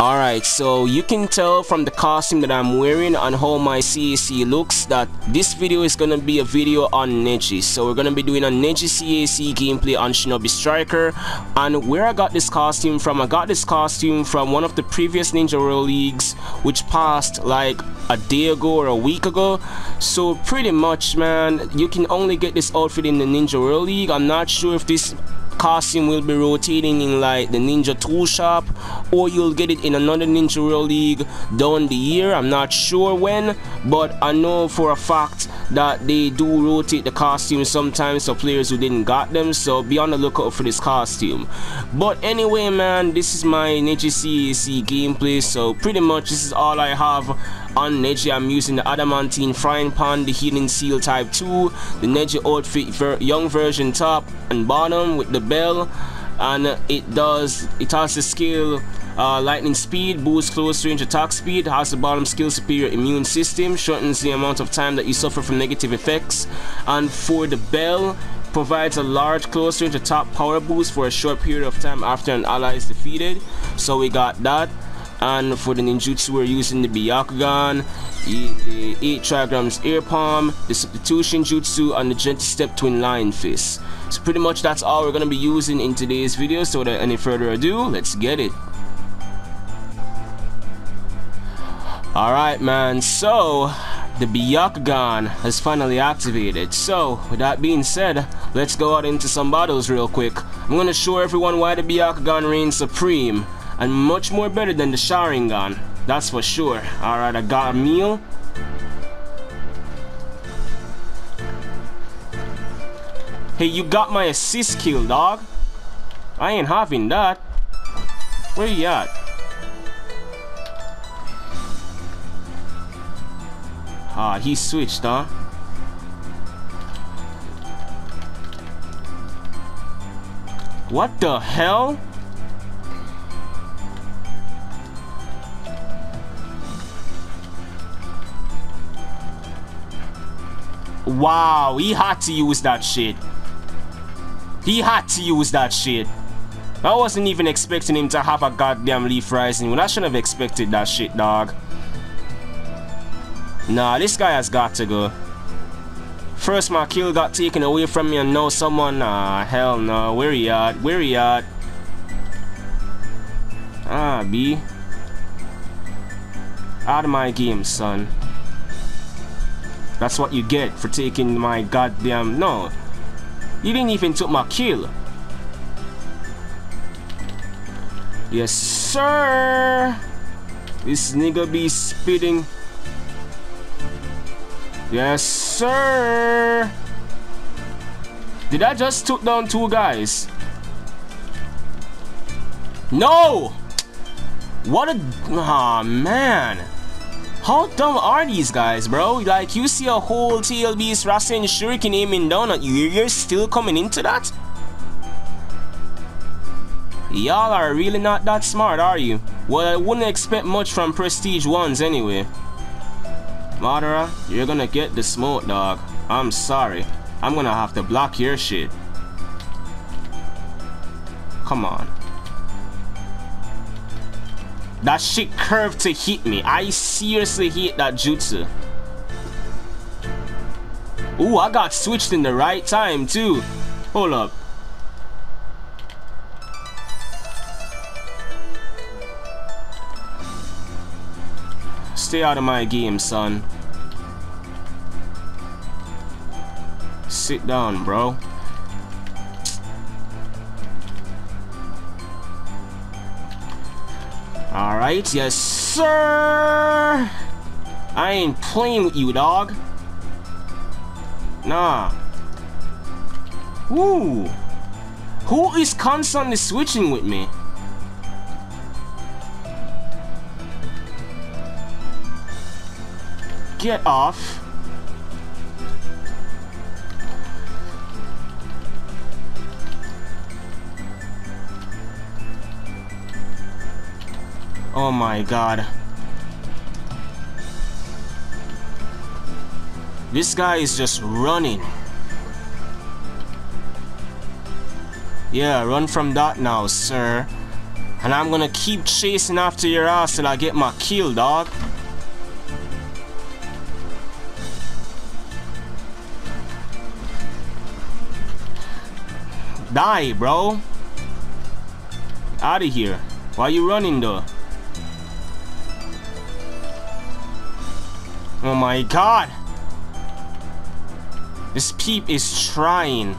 Alright, so you can tell from the costume that I'm wearing and how my CAC looks that this video is gonna be a video on Neji. So we're gonna be doing a Neji CAC gameplay on Shinobi Striker. And where I got this costume from, I got this costume from one of the previous Ninja World Leagues which passed like a day ago or a week ago. So pretty much man, you can only get this outfit in the Ninja World League. I'm not sure if this costume will be rotating in like the Ninja Tool Shop or you'll get it in another Ninja World League down the year. I'm not sure when, but I know for a fact that they do rotate the costumes sometimes for players who didn't got them, so be on the lookout for this costume. But anyway, man, this is my CAC gameplay, so pretty much this is all I have on Neji. I'm using the Adamantine Frying Pan, the Healing Seal Type 2, the Neji outfit ver young version top and bottom with the bell. And it does it has the skill uh, lightning speed boosts close range attack speed has the bottom skill superior immune system shortens the amount of time that you suffer from negative effects. And for the bell provides a large close range attack power boost for a short period of time after an ally is defeated. So we got that and for the ninjutsu we're using the Byakugan, the, the 8 trigrams air palm, the substitution jutsu and the gentle step twin lion fist. So pretty much that's all we're going to be using in today's video so without any further ado, let's get it. Alright man, so the Byakugan has finally activated. So, with that being said, let's go out into some battles real quick. I'm gonna show everyone why the Byakugan reigns supreme and much more better than the Sharingan. That's for sure. Alright, I got a meal. Hey, you got my assist kill, dog. I ain't having that. Where you at? Ah, he switched, huh? What the hell? Wow, he had to use that shit. He had to use that shit. I wasn't even expecting him to have a goddamn leaf rising when I shouldn't have expected that shit, dog. Nah, this guy has got to go. First my kill got taken away from me and now someone... Nah, hell no. Where he at? Where he at? Ah, B. Out of my game, son. That's what you get for taking my goddamn... No. You didn't even took my kill. Yes, sir. This nigga be spitting. Yes, sir. Did I just took down two guys? No! What a... Aw, oh, man. How dumb are these guys, bro? Like, you see a whole TLB's Rasen Shuriken aiming down at you, you're still coming into that? Y'all are really not that smart, are you? Well, I wouldn't expect much from Prestige 1s anyway. Madara, you're gonna get the smoke, dog. I'm sorry. I'm gonna have to block your shit. Come on. That shit curved to hit me. I seriously hit that jutsu. Ooh, I got switched in the right time too. Hold up. Stay out of my game, son. Sit down, bro. Alright, yes sir! I ain't playing with you, dog. Nah. Ooh. Who is constantly switching with me? Get off. Oh my god. This guy is just running. Yeah, run from that now, sir. And I'm gonna keep chasing after your ass till I get my kill, dog. Die, bro. Out of here. Why are you running, though? Oh my god! This peep is trying.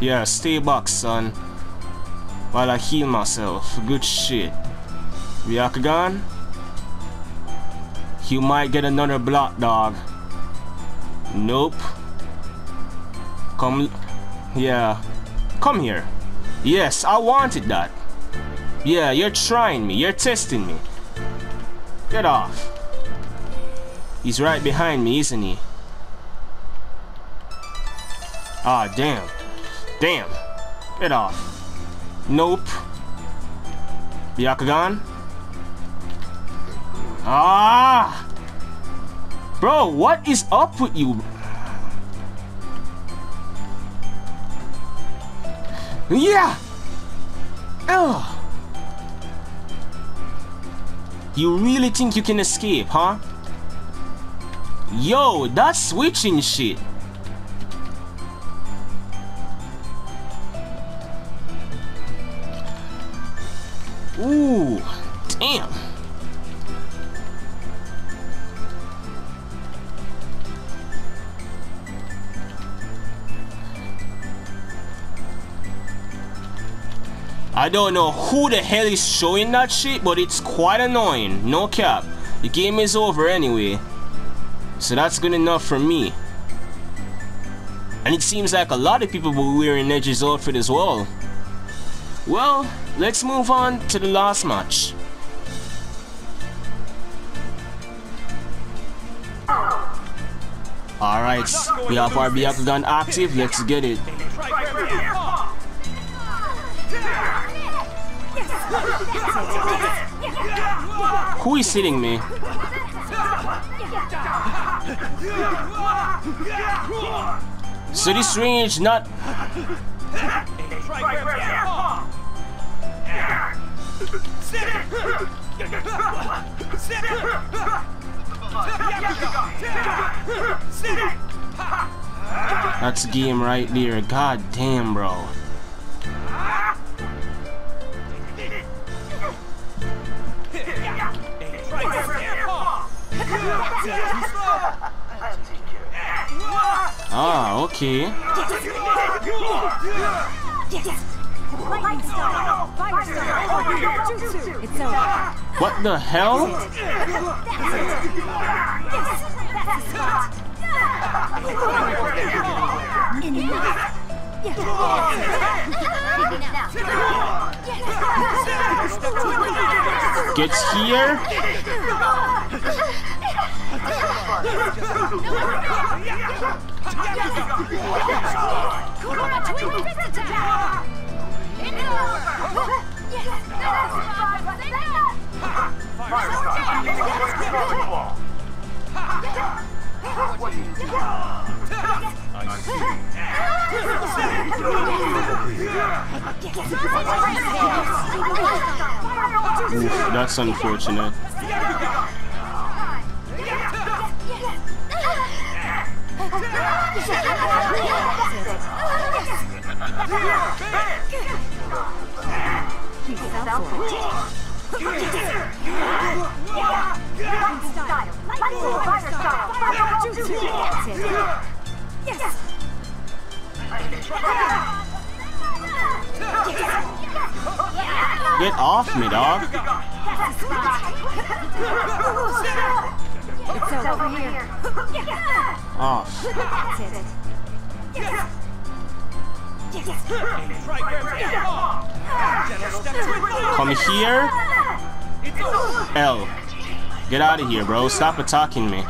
Yeah, stay back, son. While I heal myself. Good shit. Byakugan? You might get another block, dog. Nope. Come. Yeah. Come here. Yes, I wanted that. Yeah, you're trying me. You're testing me. Get off. He's right behind me, isn't he? Ah, damn. Damn. Get off. Nope. Byakugan? Ah! Bro, what is up with you? Yeah! Ugh. You really think you can escape, huh? Yo, that's switching shit. Ooh, damn. I don't know who the hell is showing that shit, but it's quite annoying. No cap. The game is over anyway. So that's good enough for me. And it seems like a lot of people were wearing Neji's outfit as well. Well, let's move on to the last match. Alright, we have our Byakugan active, let's get it. Who is hitting me? So this range not... That's game right there. God damn, bro. Ah, okay. What the hell? Gets here. That's unfortunate. That's unfortunate. Get off me, dog. It's over here. Off. Oh, That's it. Come here. L. Get out of here, bro. Stop attacking me.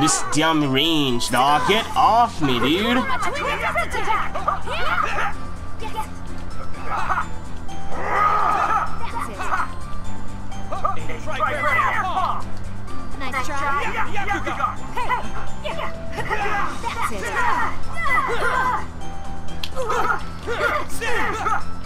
This damn range, dog. Get off me, dude. Nice try. That's it.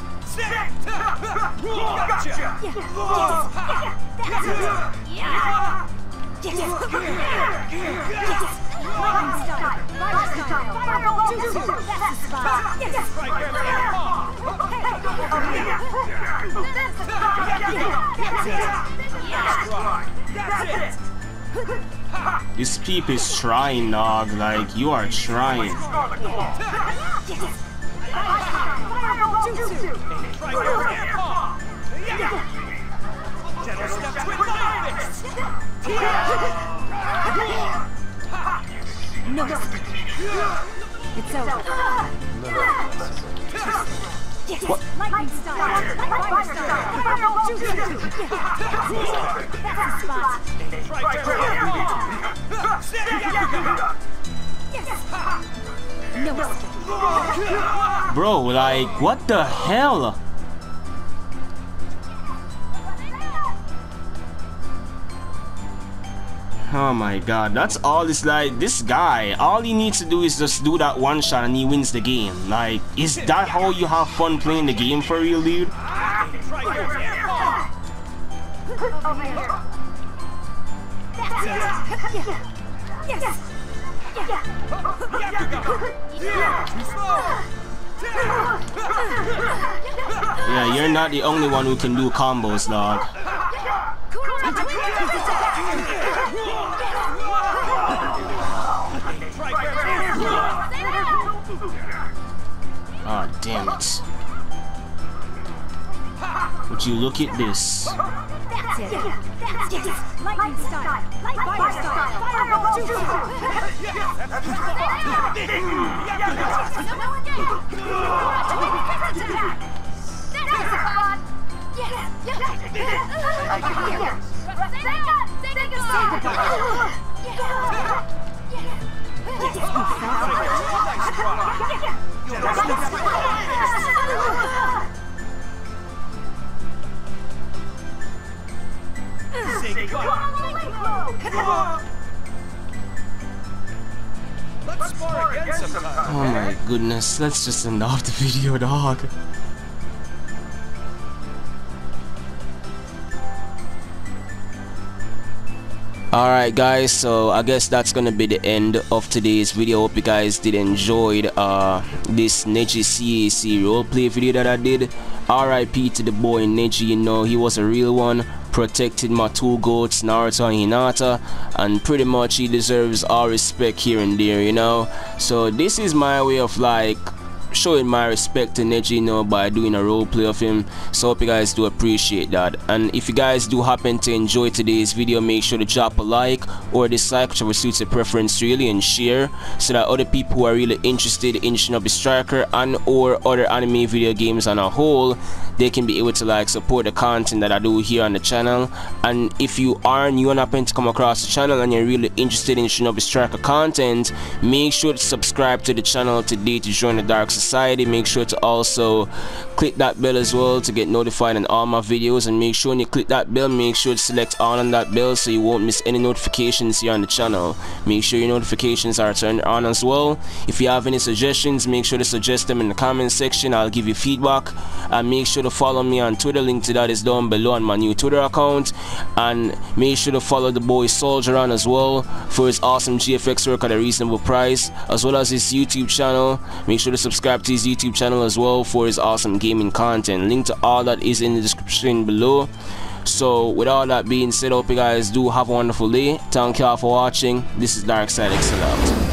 This peep is trying, dog. Like, you are trying. No. It's over. Yes. What? Lightning style. Fire style. Fireball jutsu. That's the spot. Yes. No. Bro, like, what the hell? Oh my god, that's all it's like. This guy, all he needs to do is just do that one shot and he wins the game. Like, is that how you have fun playing the game for real, dude? Yeah, you're not the only one who can do combos, dog. Ah, oh, damn it. Would you look at this? That's it. That's it. Lightning style. Fire style. Fireball Oh my goodness, let's just end off the video, dog. Alright guys, so I guess that's gonna be the end of today's video. Hope you guys did enjoy uh, this Neji CAC roleplay video that I did. RIP to the boy Neji, you know, he was a real one. Protected my two goats, Naruto and Hinata, and pretty much he deserves all respect here and there, you know. So this is my way of like showing my respect to Neji you know by doing a role play of him. So hope you guys do appreciate that. And if you guys do happen to enjoy today's video make sure to drop a like or dislike whichever suits your preference really and share so that other people who are really interested in Shinobi Striker and or other anime video games on a whole they can be able to like support the content that I do here on the channel. And if you are new and happen to come across the channel and you're really interested in Shinobi Striker content make sure to subscribe to the channel today to join the dark society make sure to also click that bell as well to get notified on all my videos and make sure when you click that bell make sure to select all on that bell so you won't miss any notifications here on the channel make sure your notifications are turned on as well if you have any suggestions make sure to suggest them in the comment section I'll give you feedback and make sure to follow me on Twitter. Link to that is down below on my new Twitter account. And make sure to follow the boy Soldieran as well for his awesome GFX work at a reasonable price, as well as his YouTube channel. Make sure to subscribe to his YouTube channel as well for his awesome gaming content. Link to all that is in the description below. So with all that being said, hope you guys do have a wonderful day. Thank you all for watching. This is Dark Side XL out.